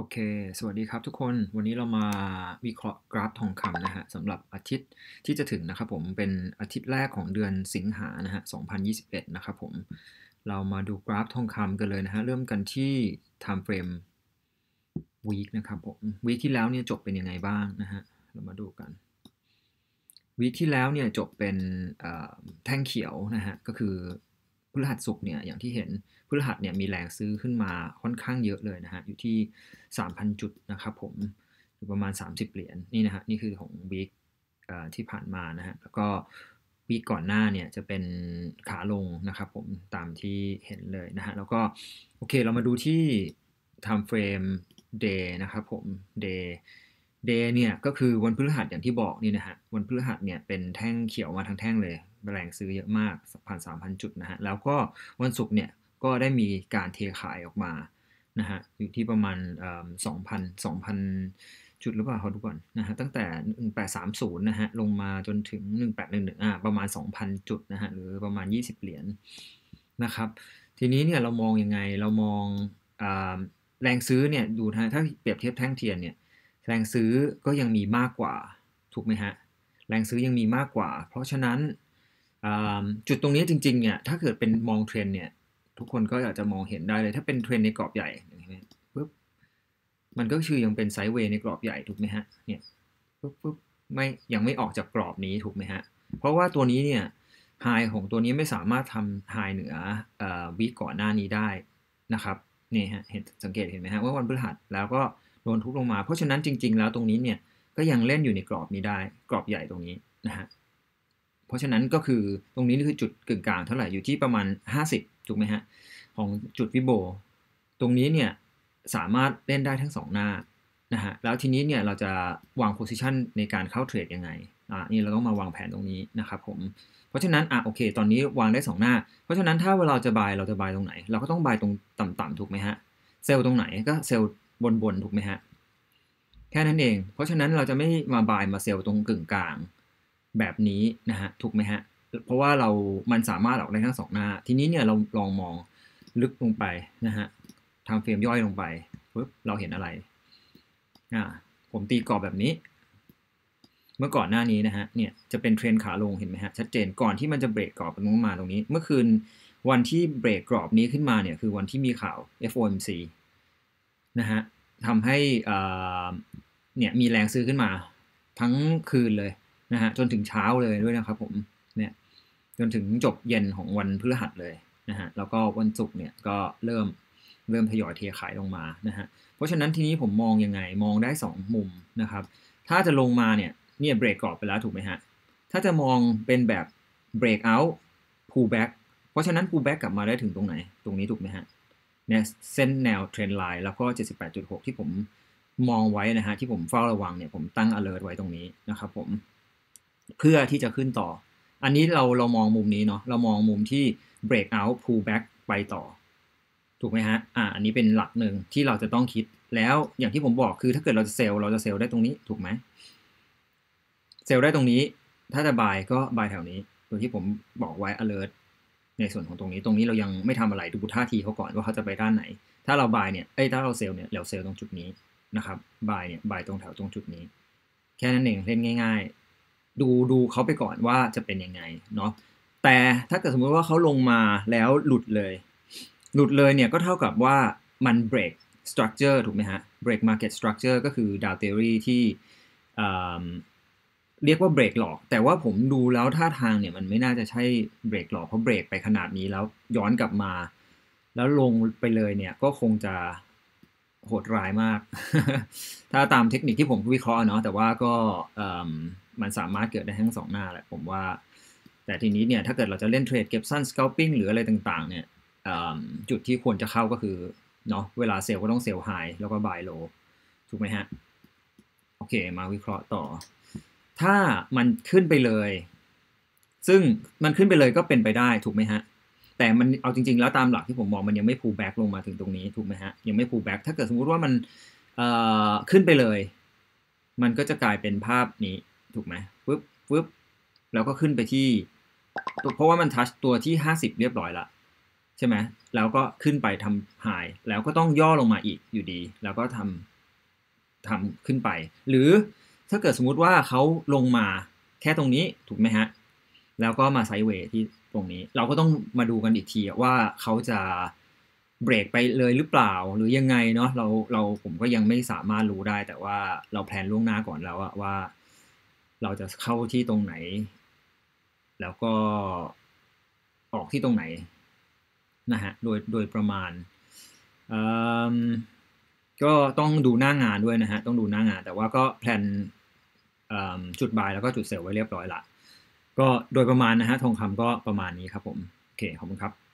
โอเค สวัสดีครับทุกคน วันนี้เรามาวิเคราะห์กราฟทองคำนะฮะสำหรับอาทิตย์ที่จะถึงนะครับผมเป็นอาทิตย์แรกของเดือนสิงหานะฮะ 2021 นะครับผม เรามาดูกราฟทองคำกันเลยนะฮะ เริ่มกันที่ time frame week นะครับผม week ที่แล้วเนี่ยจบเป็นยังไงบ้างนะฮะ เรามาดูกัน week ที่แล้วเนี่ยจบเป็นแท่งเขียวนะฮะ ก็คือ พฤหัสสุกเนี่ยอย่างที่เห็นพฤหัสเนี่ยมีแรงซื้อขึ้นมาค่อนข้างเยอะเลยนะฮะอยู่ที่ 3,000 จุดนะครับผมอยู่ประมาณ 30 เหรียญนี่นะฮะนี่คือของวีคที่ผ่านมานะฮะแล้วก็วีคก่อนหน้าเนี่ยจะเป็นขาลงนะครับผมตามที่เห็นเลยนะฮะแล้วก็โอเคเรามาดูที่ time frame day นะครับผม day day เนี่ยก็คือวันพฤหัสอย่างที่บอกนี่นะฮะวันพฤหัสเนี่ยเป็นแท่งเขียวมาทั้งแท่งเลย แรงซื้อเยอะมากผ่าน3,000 จุดนะฮะ แล้วก็วันศุกร์เนี่ยก็ได้มีการเทขายออกมานะฮะอยู่ที่ประมาณ2,000 2,000จุดหรือเปล่าขาดูก่อนนะฮะตั้งแต่ 1830 นะฮะลงมาจนถึง 1811อ่าประมาณ 2,000 จุดนะฮะหรือประมาณ 20 เหรียญนะครับ ทีนี้เนี่ยเรามองยังไงเรามองแรงซื้อเนี่ยดูนะถ้าเปรียบเทียบแท่งเทียนเนี่ยแรงซื้อก็ยังมีมากกว่าถูกไหมฮะแรงซื้อยังมีมากกว่า เพราะฉะนั้น จุดตรงนี้จริงๆเนี่ยถ้าเกิดเป็นมองเทรนเนี่ย ทุกคนก็อาจจะมองเห็นได้เลย ถ้าเป็นเทรนในกรอบใหญ่ปุ๊บมันก็คือยังเป็น sideway ในกรอบใหญ่ถูกไหมฮะเนี่ยปุ๊บปุ๊บไม่ยังไม่ออกจากกรอบนี้ถูกไหมฮะ เพราะว่าตัวนี้เนี่ยไฮของตัวนี้ไม่สามารถทำไฮเหนือวีก่อนหน้านี้ได้นะครับนี่ฮะเห็นสังเกตเห็นไหมฮะว่าวันพฤหัสแล้วก็โดนทุบลงมา เพราะฉะนั้นจริง ๆ แล้วตรงนี้เนี่ยก็ยังเล่นอยู่ในกรอบนี้ได้ กรอบใหญ่ตรงนี้นะฮะ เพราะฉะนั้นก็คือตรงนี้คือจุดกึ่งกลางเท่าไหร่อยู่ที่ประมาณ 50 ถูกไหมฮะ ของจุดวิโบ ตรงนี้เนี่ยสามารถเล่นได้ทั้ง 2 หน้านะฮะแล้วทีนี้เนี่ยเราจะวางโพซิชันในการเข้าเทรดยังไงอ่านี่เราต้องมาวางแผนตรงนี้นะครับผมเพราะฉะนั้นอะโอเค ตอนนี้วางได้ 2 หน้า เพราะฉะนั้นถ้าเวลาจะบายเราจะบายตรงไหน เราก็ต้องบายตรงต่ำๆถูกไหมฮะเซลล์ตรงไหนก็เซลล์บนๆถูกไหมฮะแค่นั้นเอง เพราะฉะนั้นเราจะไม่มาบายมาเซลล์ตรงกึ่งกลาง แบบนี้นะฮะถูกไหมฮะเพราะว่าเรา มันสามารถออกได้ทั้งสองหน้า ทีนี้เนี่ยเราลองมองลึกลงไปนะฮะทำเฟรมย่อยลงไปปุ๊บเราเห็นอะไรอ่าผมตีกรอบแบบนี้ เมื่อก่อนหน้านี้นะฮะเนี่ยจะเป็นเทรนขาลงเห็นไหมฮะชัดเจนก่อนที่มันจะเบรกกรอบลงมาตรงนี้ เมื่อคืนวันที่เบรกกรอบนี้ขึ้นมาเนี่ยคือวันที่มีข่าว FOMC นะฮะทำให้เนี่ยมีแรงซื้อขึ้นมาทั้งคืนเลย นะฮะจนถึงเช้าเลยด้วยนะครับผมเนี่ยจนถึงจบเย็นของวันพฤหัสเลยนะฮะแล้วก็วันศุกร์เนี่ยก็เริ่มเริ่มทยอยเทขายลงมานะฮะเพราะฉะนั้นทีนี้ผมมองยังไงมองได้ 2 มุมนะครับ ถ้าจะลงมาเนี่ยเนี่ยเบรกกรอบไปแล้วถูกไหมฮะถ้าจะมองเป็นแบบ break out pull back เพราะฉะนั้น pull back กลับมาได้ถึงตรงไหน ตรงนี้ถูกไหมฮะเนี่ยเส้นแนวเทรนไลน์แล้วก็ 78.6 ที่ผมมองไว้นะฮะที่ผมเฝ้าระวังเนี่ยผมตั้ง alert ไว้ตรงนี้นะครับผม เพื่อที่จะขึ้นต่อ อันนี้เราเรามองมุมนี้เนาะเรามองมุมที่ break out pull back ไปต่อ ถูกไหมฮะอ่าอันนี้เป็นหลักหนึ่งที่เราจะต้องคิดแล้วอย่างที่ผมบอกคือถ้าเกิดเราจะเซลล์เราจะเซลล์ได้ตรงนี้ถูกไหมsell ได้ตรงนี้ ถ้าจะ buy ก็ buy แถวนี้โดยที่ผมบอกไว้ alert ในส่วนของตรงนี้ตรงนี้เรายังไม่ทำอะไรดูท่าทีเขาก่อนว่าเขาจะไปด้านไหน ถ้าเรา buy เนี่ยเอ้ยถ้าเรา sell เนี่ยเรา sell ตรงจุดนี้นะครับ buy เนี่ย buy ตรงแถวตรงจุดนี้ แค่นั้นเองเล่นง่าย ดูดูเขาไปก่อนว่าจะเป็นยังไงเนาะแต่ถ้าเกิดสมมติว่าเขาลงมาแล้วหลุดเลย หลุดเลยเนี่ยก็เท่ากับว่ามัน break structure ถูกไหมฮะ break market structure ก็คือ Dow Theory ที่เรียกว่าเบรกหลอก แต่ว่าผมดูแล้วท่าทางเนี่ยมันไม่น่าจะใช่เบรกหลอกเพราะเบรกไปขนาดนี้แล้วย้อนกลับมา แล้วลงไปเลยเนี่ยก็คงจะโหดร้ายมาก ถ้าตามเทคนิคที่ผมวิเคราะห์เนาะแต่ว่าก็ มันสามารถเกิดได้ทั้งสองหน้าแหละผมว่า แต่ทีนี้เนี่ยถ้าเกิดเราจะเล่นเทรดเก็บสั้นส c า l ปิ้งหรืออะไรต่างๆ เนี่ยจุดที่ควรจะเข้าก็คือเนาะเวลาเซลล์ก็ต้องเซลล์ไฮแล้วก็บายโลถูกไหมฮะ โอเคมาวิเคราะห์ต่อ ถ้ามันขึ้นไปเลย ซึ่งมันขึ้นไปเลยก็เป็นไปได้ถูกไหมฮะ แต่มันเอาจริง ๆ แล้วตามหลักที่ผมมองมันยังไม่ pull back ลงมาถึงตรงนี้ถูกไหมฮะ ยังไม่ pull back ถ้าเกิดสมมุติว่ามันขึ้นไปเลย มันก็จะกลายเป็นภาพนี้ ถูกไหมปึ๊บปึ๊บแล้วก็ขึ้นไปที่ เพราะว่ามันทัชตัวที่ 50 เรียบร้อยละใช่ไหมแล้วก็ขึ้นไปทำ high แล้วก็ต้องย่อลงมาอีกอยู่ดี แล้วก็ทำทำขึ้นไป หรือถ้าเกิดสมมุติว่าเขาลงมาแค่ตรงนี้ถูกไหมฮะ แล้วก็มาไซด์เวย์ที่ตรงนี้ เราก็ต้องมาดูกันอีกทีว่าเขาจะเบรกไปเลยหรือเปล่า หรือยังไงเนาะเราเราผมก็ยังไม่สามารถรู้ได้ แต่ว่าเราแพลนล่วงหน้าก่อนแล้วว่า เราจะเข้าที่ตรงไหน แล้วก็ออกที่ตรงไหนนะฮะโดยโดยประมาณก็ต้องดูหน้างานด้วยนะฮะต้องดูหน้างาน แต่ว่าก็แพลนจุดบายแล้วก็จุดเซลล์ไว้เรียบร้อยละก็โดยประมาณนะฮะทองคำก็ประมาณนี้ครับผม โอเค ขอบคุณครับ